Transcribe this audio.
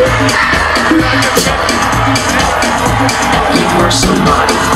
You are somebody.